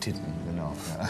Titten, genau. Ja.